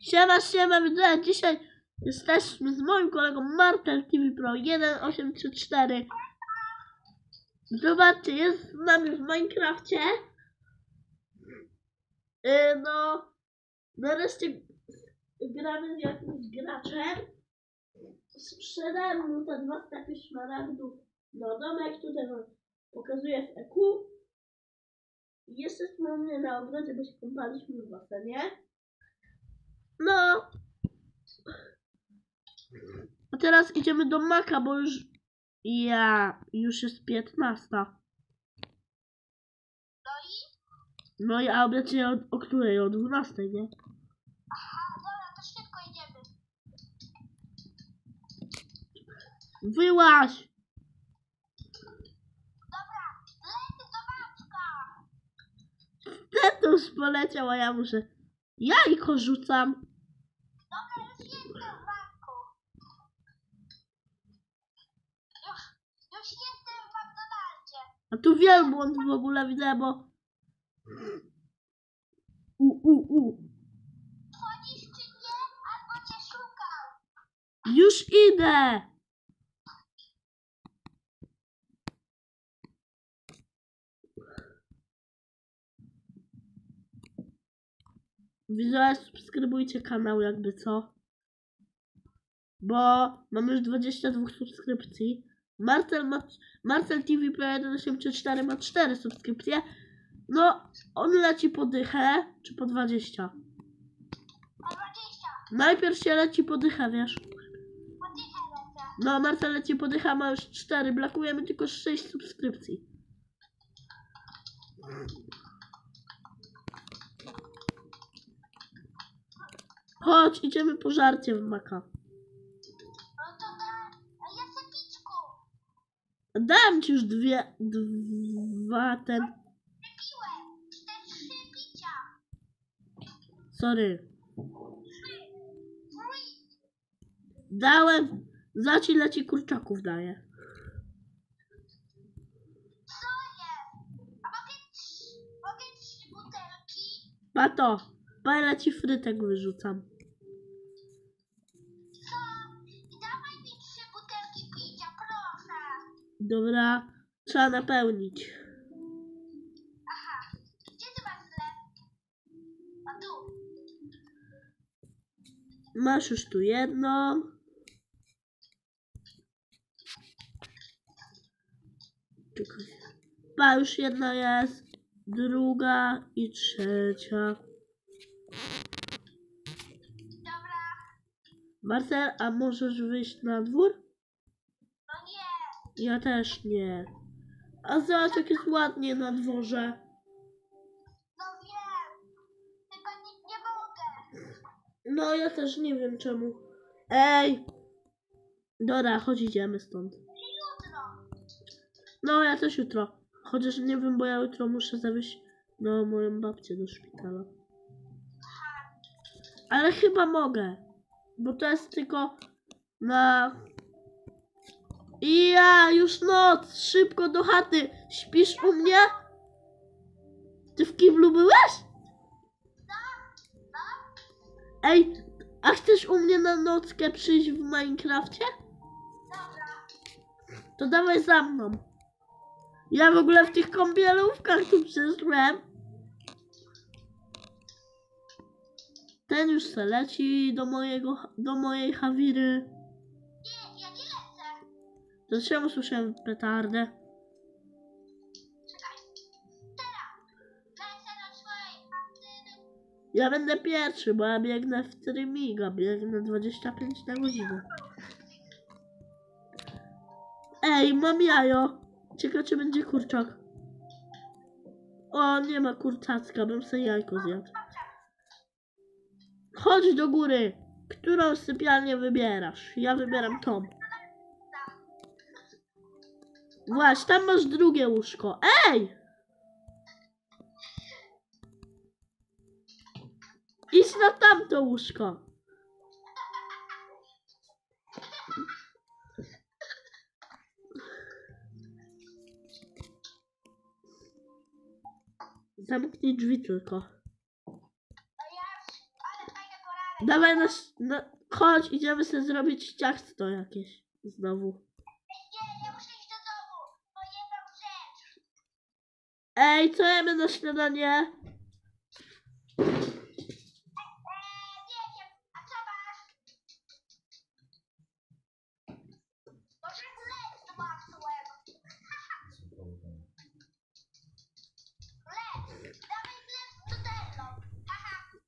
Siema, siema, widzę, dzisiaj jesteśmy z moim kolegą Martel TV Pro 1834. Zobaczcie, jest z nami w Minecrafcie. Yy, no, nareszcie gramy z jakimś graczem. Sprzedałem mu te dwa staki szmaragdów. No, domek tutaj wam pokazuję w EQ. I Jesteśmy u mnie na ogrodzie, bo się kąpaliśmy w basenie. No. A teraz idziemy do Maka, bo już... Ja... Już jest 15. No i a obecnie o, o której? O 12, nie? Dobra, to szybko idziemy. Wyłaź! Dobra, lecę do Maćka. Ten to już poleciał, a ja muszę... Jajko rzucam. Dobra, już jestem. Już, już jestem w McDonaldzie. A tu wielbłąd w ogóle widzę, bo... U, u, u. Wchodzisz czy nie, albo cię szukam. Już idę! Widzowie, subskrybujcie kanał jakby co. Bo mamy już 22 subskrypcji. Marcel, ma, Marcel TV Pro 1834 ma 4 subskrypcje. No, on leci po dychę, czy po 20? O 20, Najpierw się leci po dychę, wiesz. po dychę lecę. No, Marcel leci po dychę, ma już 4. Brakujemy tylko 6 subskrypcji. Chodź, idziemy po żarcie w Maka. No to da, a ja chcę piczku. Dałem ci już dwie, dwa ten, Wypiłem. Cztery, trzy picia. sorry. Dałem, za ci leci kurczaków daję. Jest? A mogę mogę trzy butelki? Pato, pa ci frytek wyrzucam. Dobra, trzeba napełnić. Aha. Gdzie ty masz zlew? A tu. Masz już tu jedną. Czekaj. Pa, już jedna jest. Druga i trzecia. Dobra. Marcel, a możesz wyjść na dwór? Ja też nie. A zobacz, jak jest ładnie na dworze. No wiem. Tylko nie, nie mogę. No, ja też nie wiem czemu. Ej! Dobra, chodź, idziemy stąd. Jutro. No, ja też jutro. Chociaż nie wiem, bo ja jutro muszę zawieźć no, moją babcię do szpitala. Ale chyba mogę. Bo to jest tylko na... I ja, już noc! Szybko do chaty! Śpisz u mnie? Ty w kiblu byłeś? Ej, a chcesz u mnie na nockę przyjść w Minecrafcie? To dawaj za mną. Ja w ogóle w tych kąpielówkach tu przyszłem. Ten już se leci do mojego, do mojej hawiry. To czemu słyszałem petardę? Ja będę pierwszy, bo ja biegnę w trymiga, biegnę 25 na godzinę. Ej, mam jajo. Ciekawe, czy będzie kurczak. O, nie ma kurcacka, bym sobie jajko zjadł. Chodź do góry. Którą sypialnię wybierasz? Ja wybieram tą. Właśnie, tam masz drugie łóżko. Ej! Idź na tamto łóżko. Zamknij drzwi tylko. Dawaj nas, no, chodź, idziemy sobie zrobić ciasto jakieś. Znowu. Ej, co jemy na śniadanie?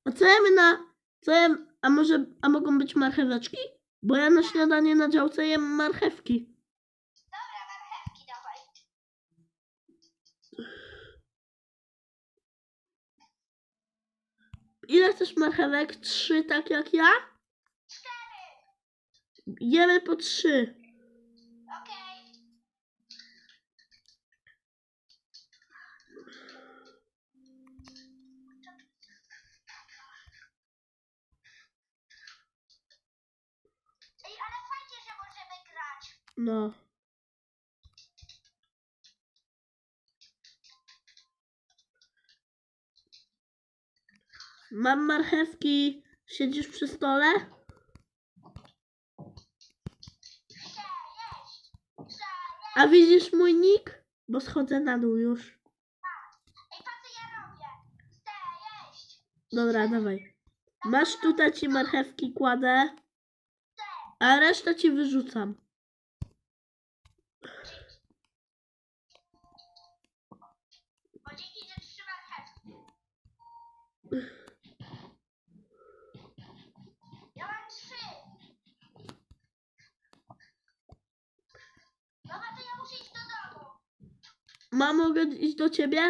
A co jemy na, co jem, a może, a mogą być marcheweczki? Bo ja na śniadanie na działce jem marchewki. dobra, marchewki dawaj. Ile chcesz marchewek? Trzy, tak jak ja? Cztery, Jemy po trzy. okej. Ej, ale fajnie, że możemy grać. No. Mam marchewki. Siedzisz przy stole? A widzisz mój nick? Bo schodzę na dół już. Dobra, dawaj. Masz tutaj ci marchewki kładę, a resztę ci wyrzucam. Bo dzięki, że trzy marchewki. Ja mam trzy. Mama, to ja muszę iść do domu. Ma mogę iść do ciebie?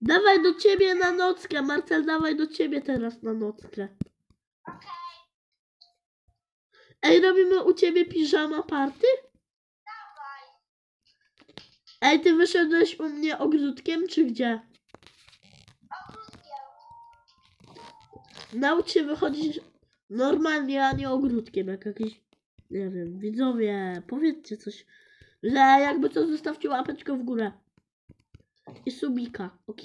Dawaj do ciebie na nockę, Marcel, dawaj do ciebie teraz na nockę. Okej, Ej, robimy u ciebie piżama party? dawaj. Ej, ty wyszedłeś u mnie ogródkiem, czy gdzie? Ogródkiem. Naucz się wychodzić normalnie, a nie ogródkiem, jak jakiś, nie wiem, widzowie, powiedzcie coś, że jakby co, zostawcie łapeczkę w górę. I subika, ok?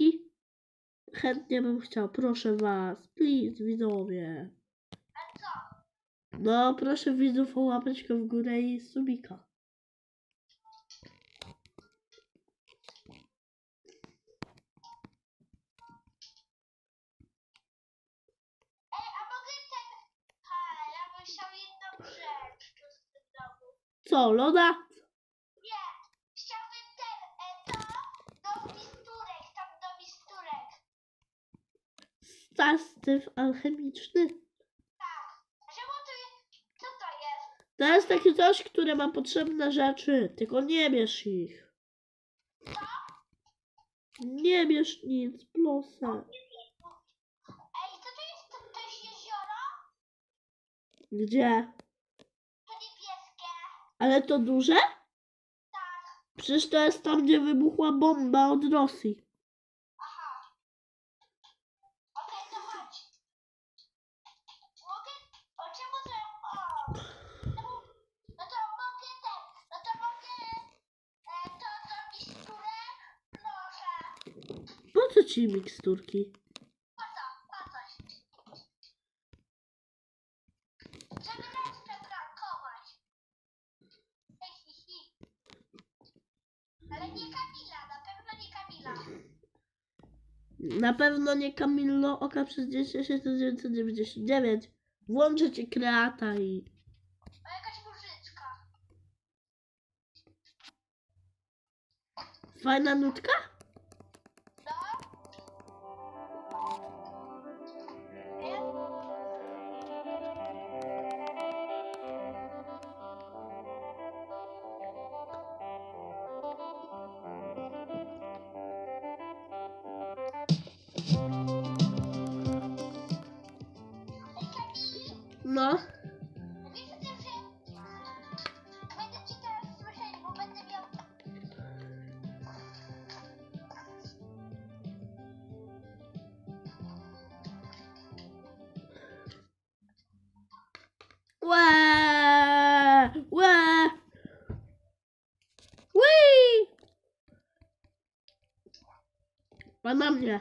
Chętnie bym chciał, proszę was, please, widzowie. A co? No, proszę widzów o łapeczkę w górę i subika. Ej, a mogę ten... Hej, ja bym chciał jedną rzecz tu z tym domu. Co, loda? Nie, chciałbym ten, e, to, do misturek, tam do misturek. Stastyw alchemiczny. Tak. To jest? To jest takie coś, które ma potrzebne rzeczy, tylko nie bierz ich. Nie bierz nic, proszę. Ej, co to jest? To, to jest jezioro? Gdzie? To niebieskie? Ale to duże? Tak. Przecież to jest tam, gdzie wybuchła bomba od Rosji. Hi, hi. Ale nie Kamila, na pewno nie Kamila. Na pewno nie Camillo Oka przez 10 1999. Włączę ci kreata i... A jakaś mużyczka. Fajna nutka? Pan na mnie.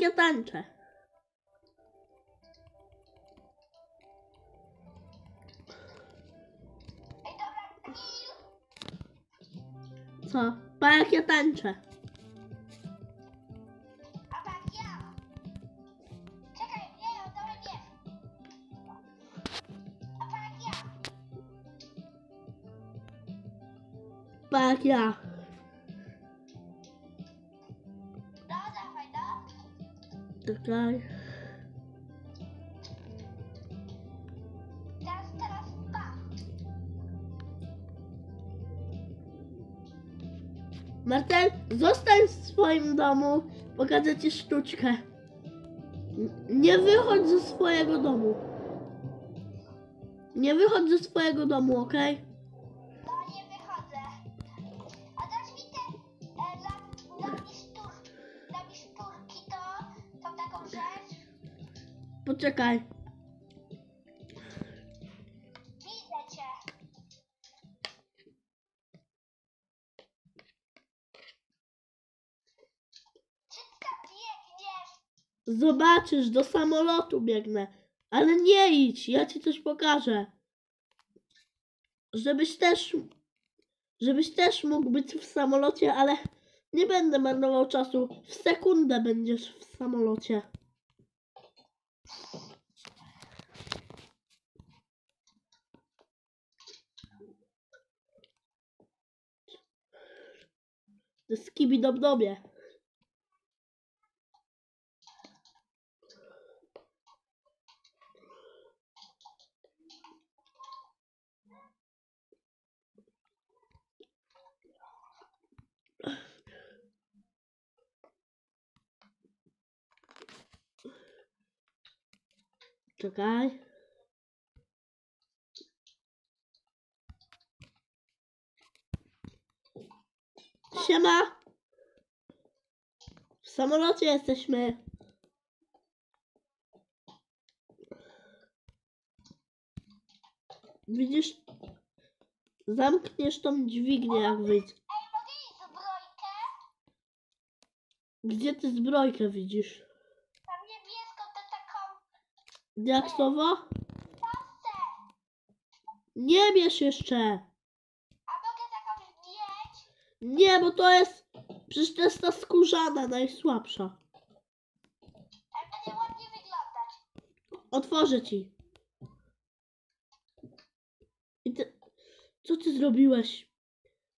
Ja tańczę. Co? Pa jak ja tańczę. Ja. No. Teraz, teraz. Martel, zostań w swoim domu. Pokażę ci sztuczkę. Nie wychodź ze swojego domu. Nie wychodź ze swojego domu, okej? No, Poczekaj. Widzę cię. Zobaczysz, do samolotu biegnę. Ale nie idź, ja ci coś pokażę. Żebyś też. Żebyś też mógł być w samolocie, ale nie będę marnował czasu. W sekundę będziesz w samolocie. To skibi dobie. Czekaj. Siema. W samolocie jesteśmy. Widzisz? Zamkniesz tą dźwignię jak wyjdzie. Gdzie ty zbrojkę widzisz? Diaksowo? pasę. Nie bierz jeszcze. A mogę taką mieć? Nie, bo to jest. Przecież to jest ta skórzana, najsłabsza. Ej, będzie ładnie wyglądać. Otworzę ci. Ty... Co ty zrobiłeś?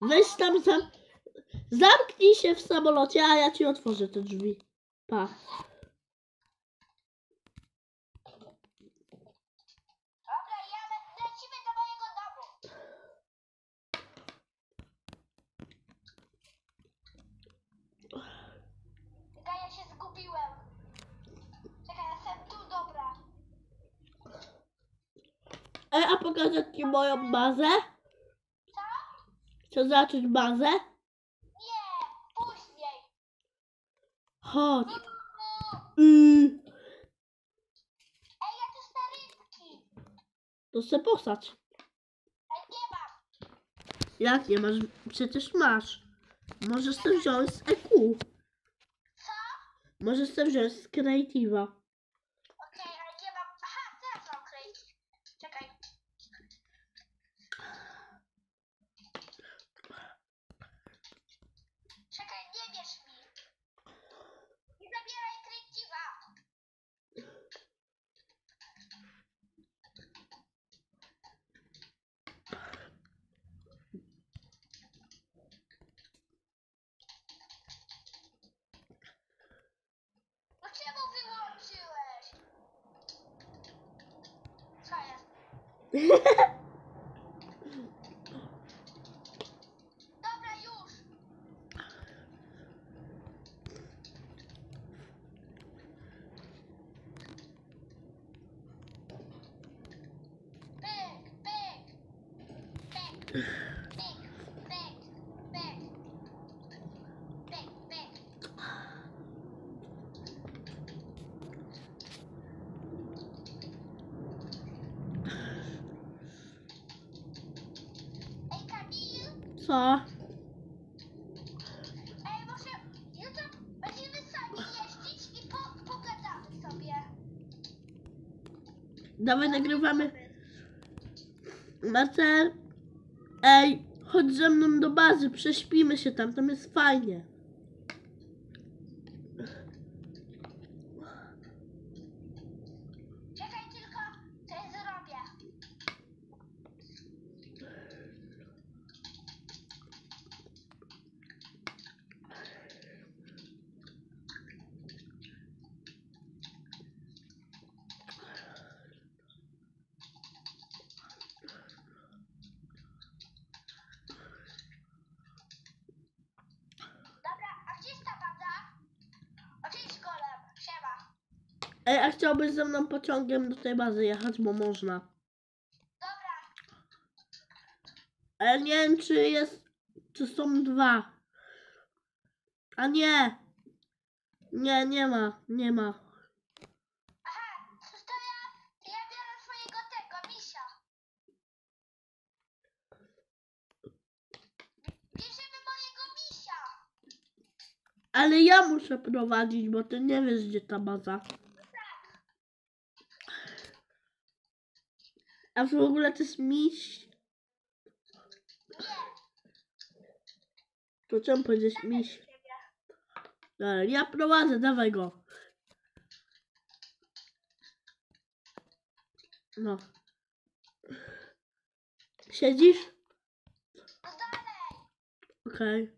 Weź tam sam. Zamknij się w samolocie, a ja ci otworzę te drzwi. Pa. Dobra, ja le- lecimy do mojego domu. Czekaj, ja się zgubiłem. Czekaj, ja jestem tu, dobra. Ej, a pokażę ci moją bazę? Co? Zacząć bazę? Nie, później. Chodź. Yy, Ej, ja tu chcę to se posadź. Ej, nie mam. Jak nie masz? Przecież masz. Możesz sobie wziąć z EQ. Co? Możesz sobie wziąć z Creative'a. Co? Ej, może jutro będziemy sami jeździć i po, pogadamy sobie. Dawaj, nagrywamy. Marcel ej, chodź ze mną do bazy, prześpimy się tam, tam jest fajnie. Czekaj tylko, coś zrobię. Dobra, a gdzie jest ta baza? Oczywiście golem, siema. Ej, a chciałbyś ze mną pociągiem do tej bazy jechać, bo można. Dobra, Ale nie wiem, czy jest, czy są dwa. A nie. Nie, nie ma, nie ma. aha, to ja, to ja biorę swojego tego, misia. Bierzemy mojego misia. Ale ja muszę prowadzić, bo ty nie wiesz, gdzie ta baza. A w ogóle to jest miś. To czemu powiedzieć miś? Dobra, ja prowadzę, dawaj go. No. Siedzisz? Okej.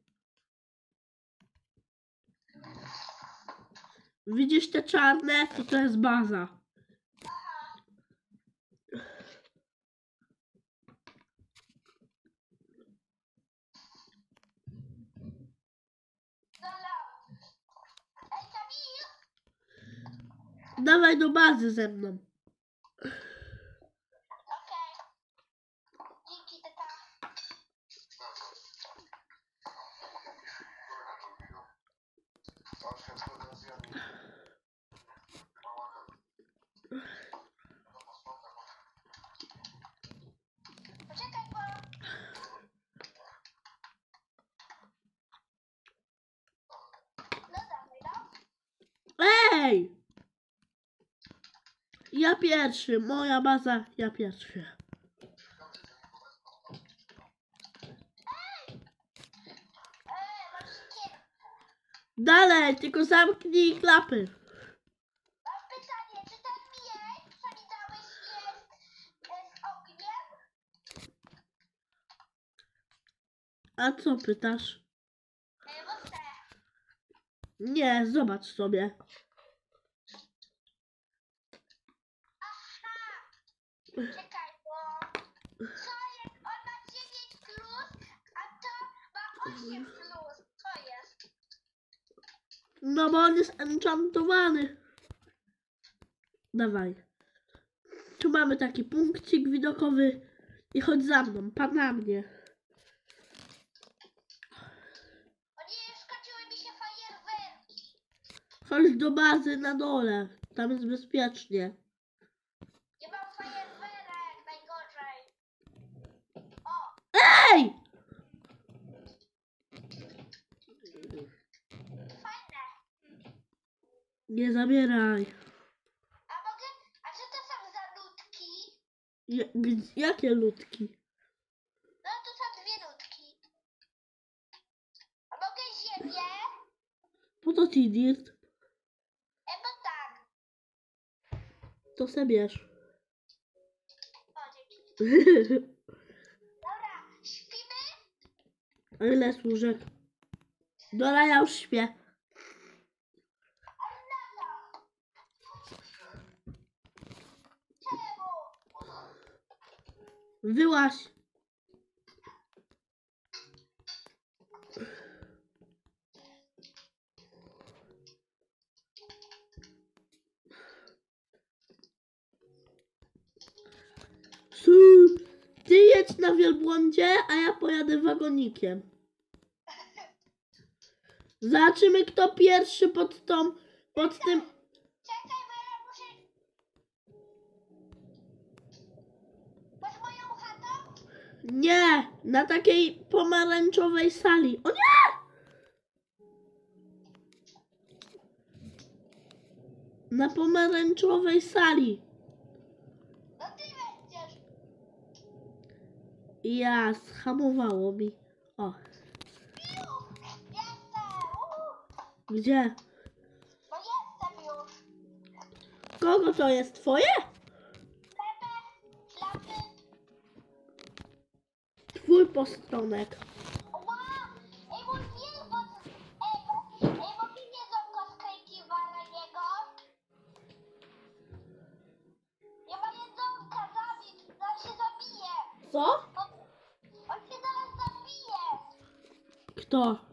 Widzisz te czarne? To to jest baza. Dawaj do bazy ze mną. Okej. No! Ja pierwszy, moja baza, ja pierwszy. Ej, masz siekierę. Dalej, tylko zamknij klapy. Mam pytanie, czy ten miej, co mi dałeś, jest z ogniem? A co pytasz? E. Nie, zobacz sobie. Czekaj, bo... Co jest? On ma 9 plus, a to ma 8 plus. Co jest? No bo on jest enchantowany. Dawaj. Tu mamy taki punkcik widokowy. I chodź za mną, pan na mnie. O nie, skończyły mi się fajerwerki. Chodź do bazy na dole. Tam jest bezpiecznie. Nie mam fajerwerek, najgorzej. O, Ej! fajne. Nie zabieraj. A mogę... A co to są za nutki? Ja- jakie ludki? No to są dwie nutki. A mogę ziemię? Po to ci dirt? E, bo tak. To se bierz. O, dzięki. Dobra, śpimy? A ile służek? Dobra, ja już śpię. Arnata. Czemu? Wyłaś. Su, Ty jedź na wielbłądzie, a ja pojadę wagonikiem. Zobaczymy, kto pierwszy pod tą, pod tym... Nie! Na takiej pomarańczowej sali. O nie! Na pomarańczowej sali. No ty. Ja, schamowało mi. O. Gdzie? No jestem już. Kogo to jest? Twoje? Zabije. Co? On się zaraz zabije. Kto?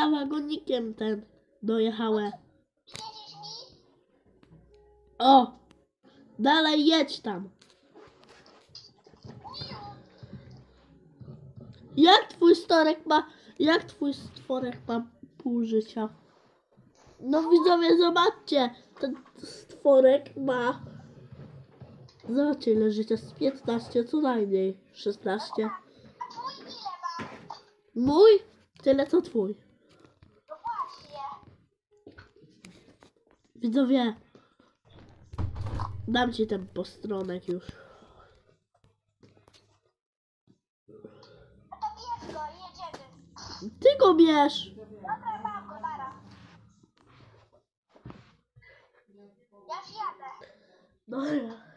Ja wagonikiem ten dojechałem. O! Dalej jedź tam. Jak twój storek ma, jak twój stworek ma pół życia? No widzowie, zobaczcie, ten stworek ma, zobaczcie ile życia, z 15 co najmniej, 16. A twój ile ma? Mój? Tyle co twój. No właśnie. Widzowie, dam ci ten postronek już. No to bierz go i jedziemy. Ty go bierz! Dobra, mam go, nara. Ja już jadę. Dobra.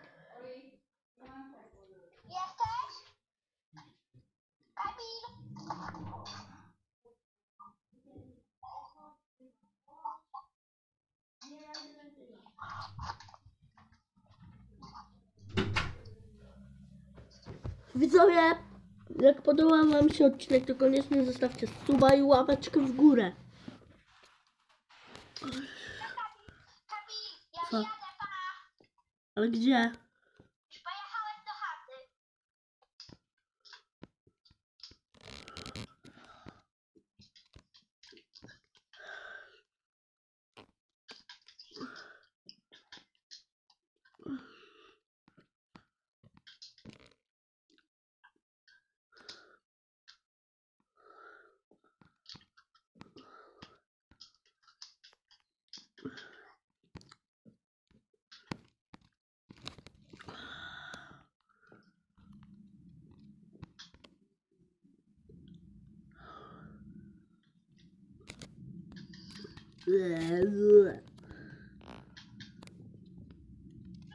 Widzowie, jak podobał wam się odcinek, to koniecznie zostawcie suba i łapeczkę w górę. Co? Ale gdzie? Już pojechałem do chaty.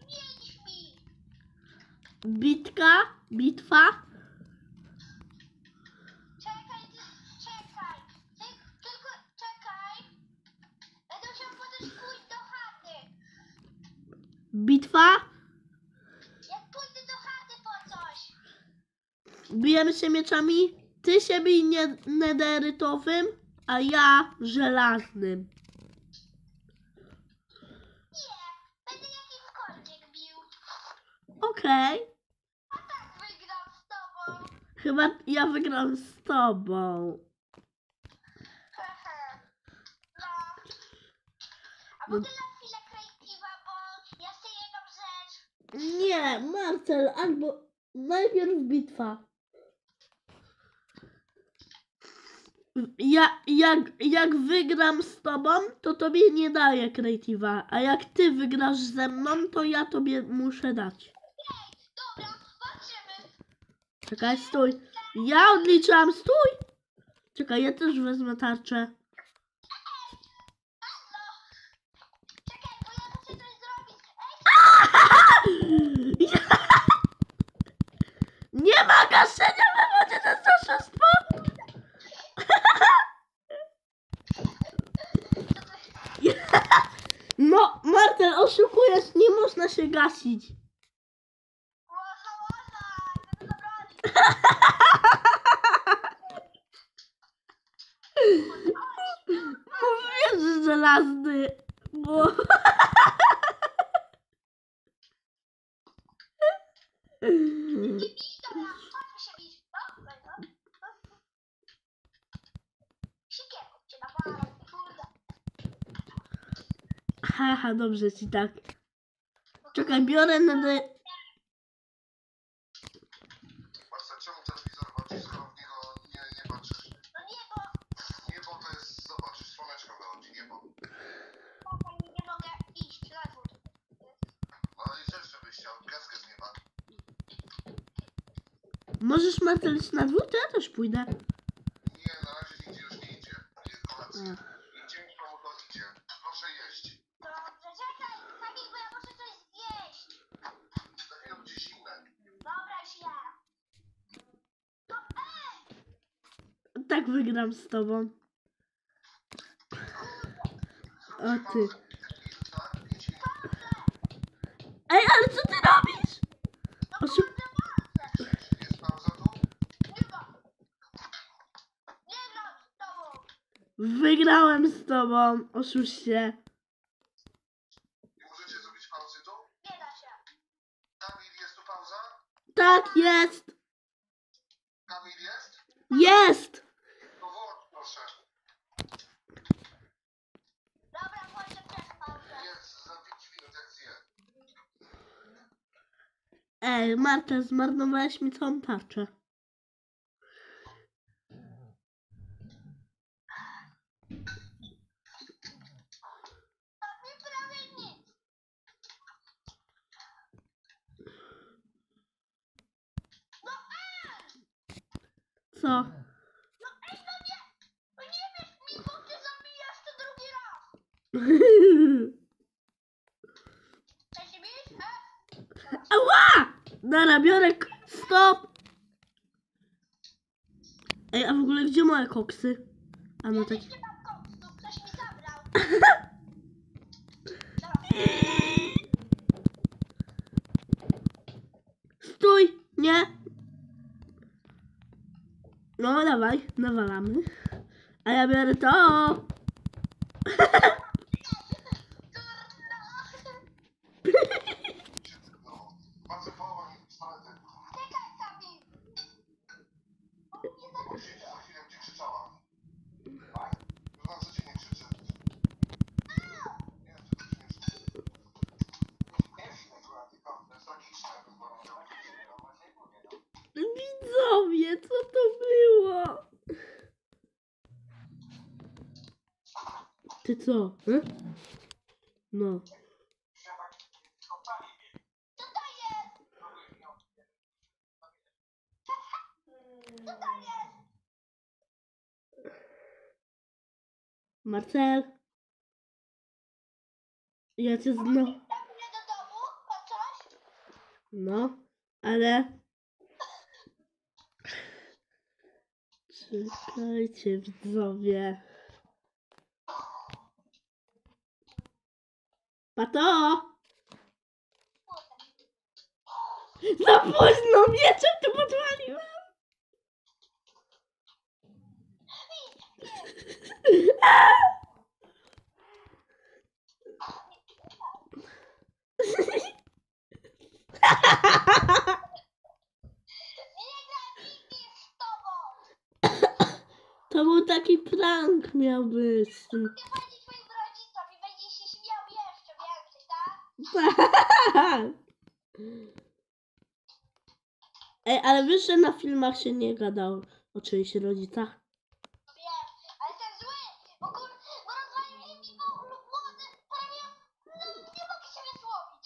Mieć mi. Bitka? Bitwa? Czekaj, ty, czekaj. Ty, tylko czekaj. Będę musiał potem pójść do chaty. Bitwa? Jak pójdę do chaty po coś. Bijemy się mieczami? Ty się bij nederytowym, a ja żelaznym. Nie, będę jakimkolwiek bił. Okej. A tak wygram z tobą. Chyba ja wygram z tobą. Hehe. No. A No. mogę na chwilę kreatywa, bo ja chcę jedną rzecz. Nie, Marcel, albo najpierw bitwa. Ja, jak, jak wygram z tobą, to tobie nie daję creative'a, a jak ty wygrasz ze mną, to ja tobie muszę dać. Czekaj, stój. Ja odliczam, stój! Czekaj, ja też wezmę tarczę. Nie ma gaszenia we wodzie, to jest oszustwo! No, Martel, oszukujesz, nie można się gasić. Można, można. Idę zabrać. Mówię, że żelazny. Bo... Dobra, chodźmy się bić. No, no, no. Siekierką cię nawalam, kurde. Haha, dobrze ci tak. Czekaj, biorę nade... Marcel iść na dwór, to ja też pójdę. Nie, na razie nigdzie już nie idzie. Jest kolacja. Dzięki panu to idzie. Proszę jeść. Dobrze, czekaj, Kamil, bo ja muszę coś zjeść. Na chwilę będzie zimne. Dobra, ja. No ej! Tak wygram z tobą. O ty. Tak, pięć minut. Ej, ale co ty robisz? Oszu... Jest pauza tu? Nie ma. Nie gram z tobą. Wygrałem z tobą, oszuście. Nie możecie zrobić pauzy tu? Nie da się. Kamil, jest tu pauza? Tak, jest! Kamil jest? Jest! To włącz proszę. Dobra, włączę też pauzę. Jest, za pięć minut jak zje. Ej, Marta, zmarnowałeś mi całą tarczę. A mi prawie nic. No ej! Co? No ej, no nie! No nie wiesz mi, bo ty zabijasz to drugi raz. Chcesz się bić? E? Ała! Dobra, biorę k- Stop! Ej, a w ogóle gdzie moje koksy? A no tak. Stój! Nie! No, dawaj, nawalamy. A ja biorę to! Widzowie, co to było? Ty co? E? No. Marcel. Ja cię coś? No, ale. Czekajcie, widzowie. Pato! Za późno mieczem to podwaliłem! Nie gram nigdy z tobą. To był taki prank miał być. Twoim rodzicom i będzie się śmiał jeszcze więcej, tak? Tak. Ej, ale wiesz, że na filmach się nie gadał o czyichś rodzicach? Wiem, ale jestem zły, bo kur... bo rozwalił mi lub młody, prawie no, nie mogę się wysłowić.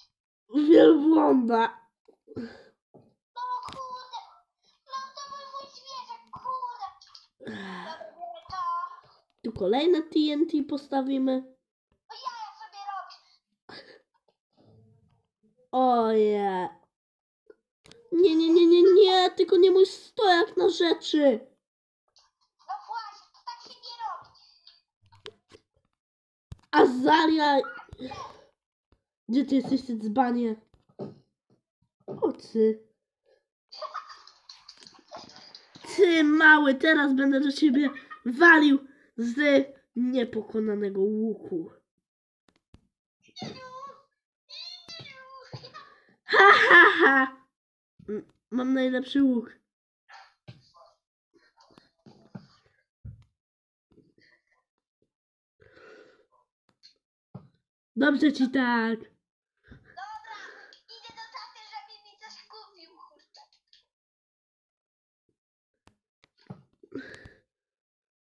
Wielbłąda. No kurde, no to był mój zwierzak, kurde. Dobrze, to... Tu kolejne TNT postawimy. Bo jaja sobie robisz. Oje. Nie, nie, nie, nie, nie, tylko nie mój stojak na rzeczy. No właśnie, to tak się nie robi. Azalia. Gdzie ty jesteś, ty dzbanie? O ty. Ty mały, teraz będę do ciebie walił z niepokonanego łuku. Ha, ha, ha. Mam najlepszy łuk. Dobrze ci tak.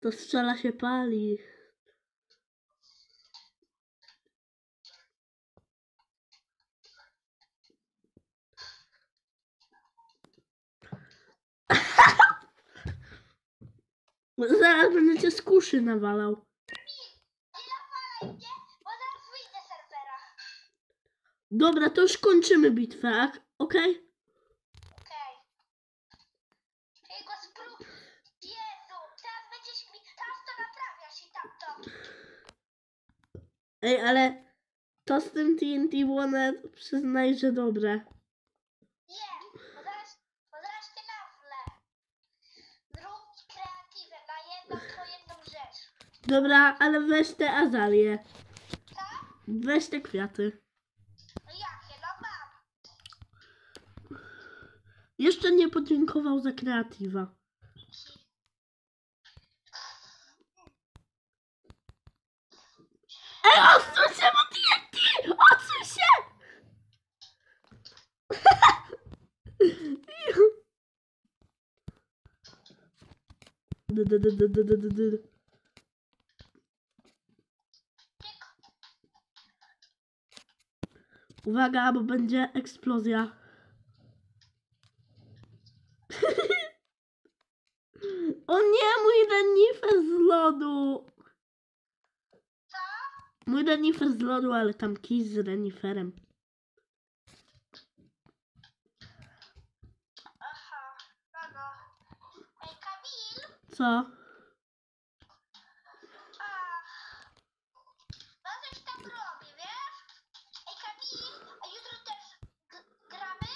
To strzela się pali. Zaraz będę cię z kuszy nawalał. Dobra, to już kończymy bitwę, okej? Okay? Ej, ale to z tym TNT było nawet, przyznaj, że dobre. Nie, bo zaraz, bo zaraz cię nawlę. Zrób kreatywę na jedną, to jedną rzecz. Dobra, ale weź te azalie. Co? Weź te kwiaty. No jakie? No mam. Jeszcze nie podziękował za kreatywa. Uwaga, bo będzie eksplozja. O nie, mój renifer z lodu! Mój renifer z lodu, ale tam kij z reniferem. Aha, no no. Ej, Kamil! Co? Ach. No coś tam robię, wiesz? Ej, Kamil, a jutro też g- gramy?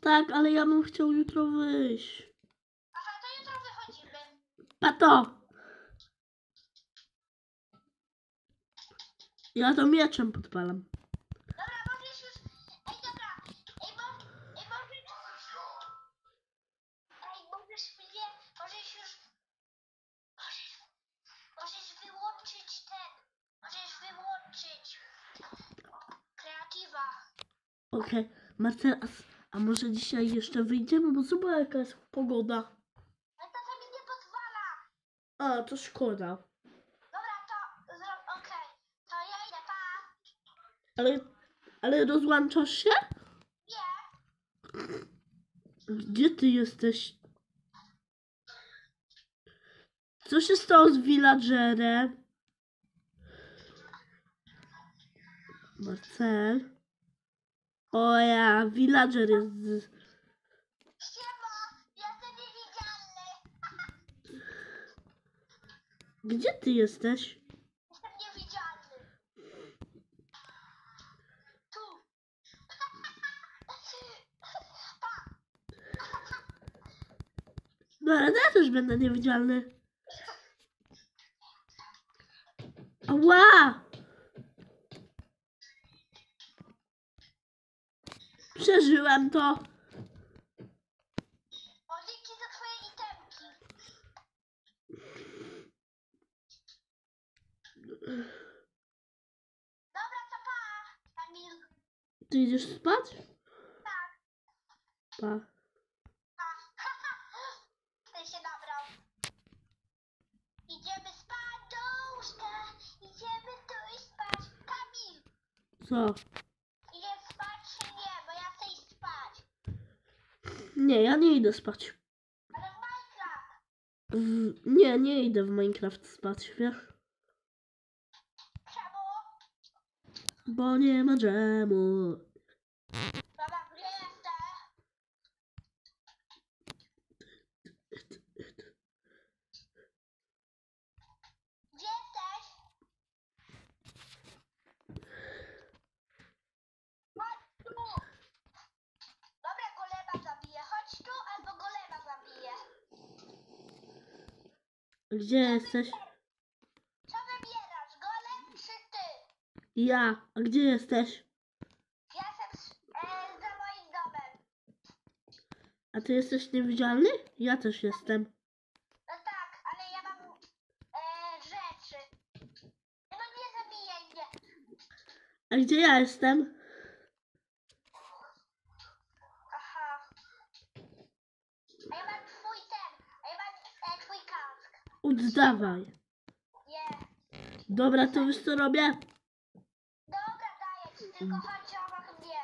Tak, ale ja bym chciał jutro wyjść. Aha, to jutro wychodzimy. Pato! Ja to mieczem podpalam. Marcel, a, może dzisiaj jeszcze wyjdziemy, bo zobacz jaka jest pogoda. Ale to mi nie pozwala. A, to szkoda. Dobra, to... Zro... Okej. To ja idę, pa. Ale, ale rozłączasz się? Nie. Gdzie ty jesteś? Co się stało z villagerem? Marcel? O ja, villager jest... Siema, jestem niewidzialny. Gdzie ty jesteś? Jestem niewidzialny. Tu. Pa. No ale ja też będę niewidzialny. Ała! Przeżyłem to. O, dzięki za twoje itemki. Dobra, to pa, Kamil. Ty idziesz spać? Tak, Pa. pa. Ten się nabrał. Idziemy spać do łóżka. Idziemy tu i spać. Kamil, Co? idziesz spać czy nie? Bo ja chcę iść spać. Nie, ja nie idę spać. W. Nie, nie idę w Minecraft spać, wiesz? Bo nie ma dżemu. Dobra, gdzie jesteś? Gdzie jesteś? Chodź tu! Dobra, golema zabiję. Chodź tu, albo golema zabiję. Gdzie jesteś? Co wybierasz, golem czy ty? Ja. A gdzie jesteś? Ja jestem e, za moim domem. A ty jesteś niewidzialny? Ja też jestem. No tak, ale ja mam e, rzeczy. No nie zabijaj mnie. A gdzie ja jestem? Aha. A ja mam twój ten. A ja mam e, twój kask. Oddawaj. Nie. Dobra, to wiesz co robię? Dobra, daję ci, tylko chodź obok mnie.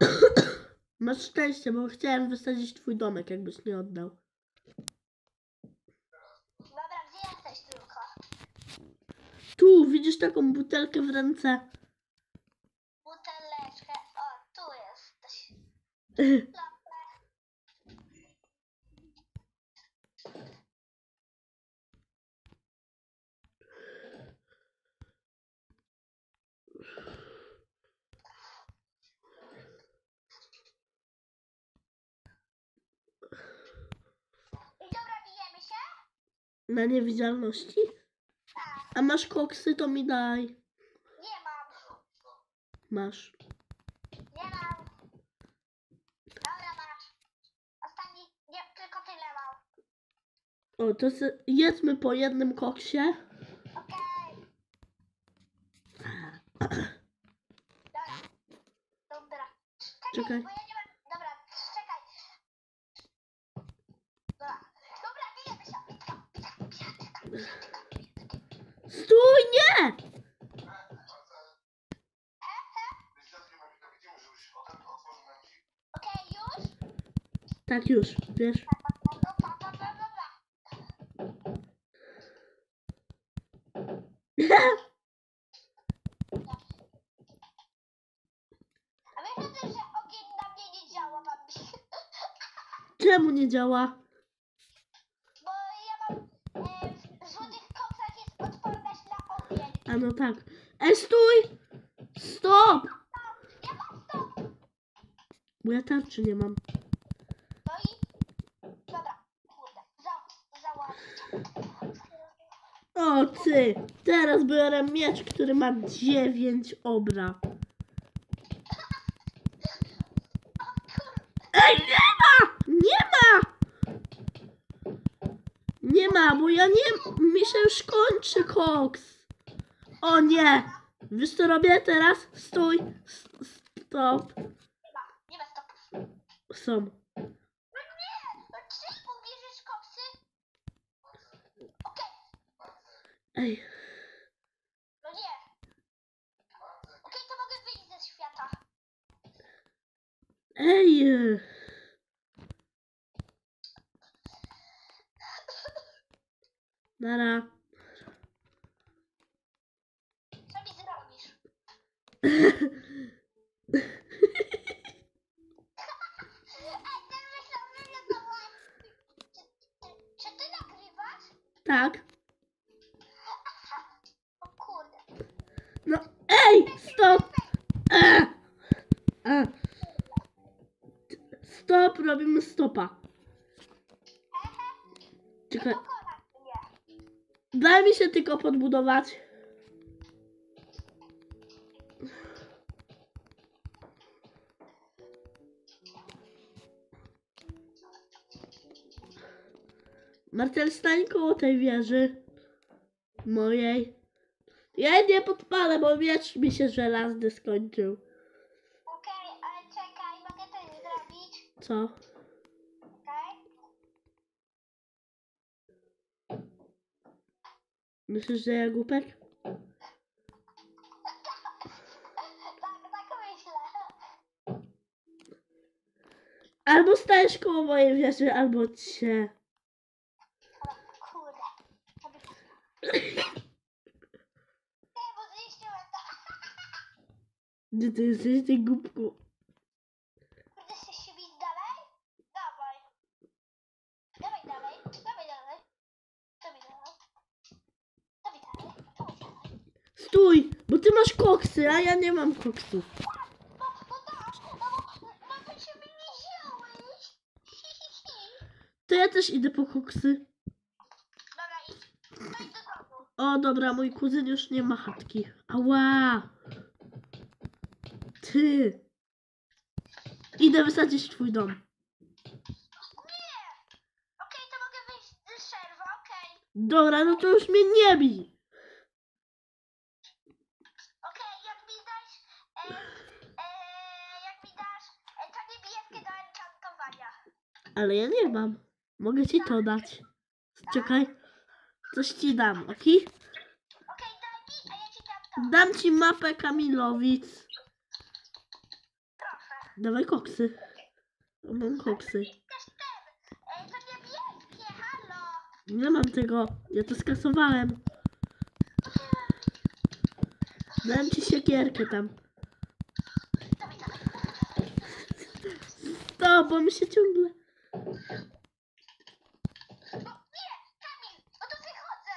Masz szczęście, bo chciałem wysadzić twój domek, jakbyś nie oddał. jesteś tylko? Tu, widzisz taką butelkę w ręce? Buteleczkę. O, tu jesteś. I dobra, bijemy się? Na niewidzialności? A masz koksy, to mi daj. Nie mam. Masz. Nie mam. Dobra, masz. Ostatni, nie, tylko tyle mam. O, to se, jedzmy po jednym koksie. Okej. Dobra. Dobra. Czekaj, Czekaj. bo ja nie mam... Dobra, czekaj. Dobra. Dobra, bijemy się. Bitka, bitka, bitka, bitka, bitka. Stój, nie! Jeśli dziadkiem na to widzimy, że już o ten otworzył nam drzwi. Okej, już? Tak już, wiesz. A wiesz o tym, że ogień na mnie nie działa, mam Czemu nie działa? Bo ja mam... E, w złotych koksach jest odporność na ogień. A no tak. Ej, stój! Stop! Ja mam stop. Bo ja tarczy nie mam. No i... Dobra, kurde. Za, załatwić. Ty! Teraz biorę miecz, który ma 9 obra. Ej, nie ma! Nie ma! Nie ma, bo ja nie... Mi się już kończy koks. O nie! Wiesz co robię teraz? Stój! Stop. Nie ma, nie ma stopów. Są. No nie! No czemu bierzesz koksy? Okej, Ej, no nie. Okej, to mogę wyjść ze świata. ej! Nara. Co mi zrobisz? Ej, ten myślał, że mnie załatwi. Czy, ty, czy ty nagrywasz? Tak. O kurde. No, ej! Stop! E! E! Stop, robimy stopa. Czekaj, daj mi się tylko podbudować. Marcel, stań koło tej wieży. Mojej. Ja nie podpalę, bo miecz mi się żelazny skończył. Co? Myślisz, że ja głupek? Tak, tak myślę. Albo stajesz koło mojej wieży, albo cię. Gdzie ty jesteś, ty głupku? Kurde, chcesz się bić dalej? Dawaj. Dawaj dalej, dawaj dalej. Dawaj dalej. Dawaj dalej, dawaj dalej. Stój, bo ty masz koksy, a ja nie mam koksów. To ja też idę po koksy. Dobra, idź. I do domu. O, dobra, mój kuzyn już nie ma chatki. Ała! Ty! Idę wysadzić twój dom. Nie! Okej, to mogę wyjść z szerwa, okej. Dobra, no to już mnie nie bij. Okej, jak mi dasz, e, e, jak mi dasz e, to niebieskie do enchantowania. Ale ja nie mam. Mogę ci to dać. Czekaj. Coś ci dam, ok? Okej, daj mi, a ja ci dam. Dam ci mapę Kamilowic. Proszę. Dawaj koksy. Mam koksy. Nie mam tego. Ja to skasowałem. Dałem ci siekierkę tam. To, bo mi się ciągle... No nie, Kamil, o to wychodzę.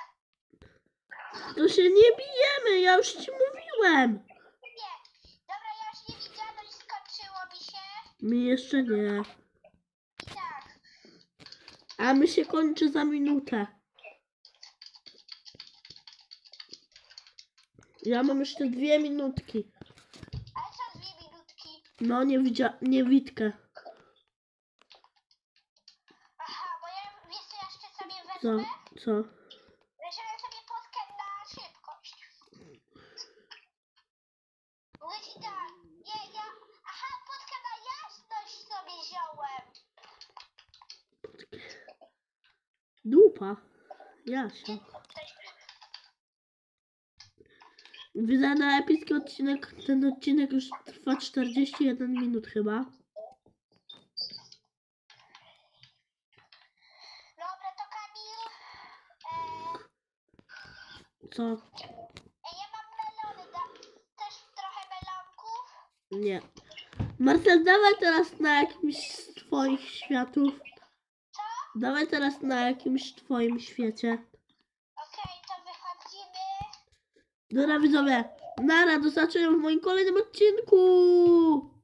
Się nie bijemy, ja już ci mówiłem. Nie. Dobra, ja już nie widziałam, i skończyło mi się. Mi jeszcze nie. I tak. A mi się kończy za minutę. Ja mam jeszcze dwie minutki. Ale co dwie minutki? No, nie widzia... nie witkę. Aha, bo ja wiesz co ja jeszcze sobie Co? wezmę? Co? Weźmiemy sobie potkę na szybkość. Mówię ci tak, nie, ja... Aha, potkę na jasność sobie wziąłem. Dupa. Jasia. Widzę na epicki odcinek. Ten odcinek już trwa 41 minut chyba. Dobra, to Kamil... E, Co? e, ja mam melony, da, też trochę melonków. Nie. Marcel, dawaj teraz na jakimś z twoich światów. Co? Dawaj teraz na jakimś twoim świecie. Okej, to wychodzimy. Dobra widzowie, nara, do zobaczenia w moim kolejnym odcinku.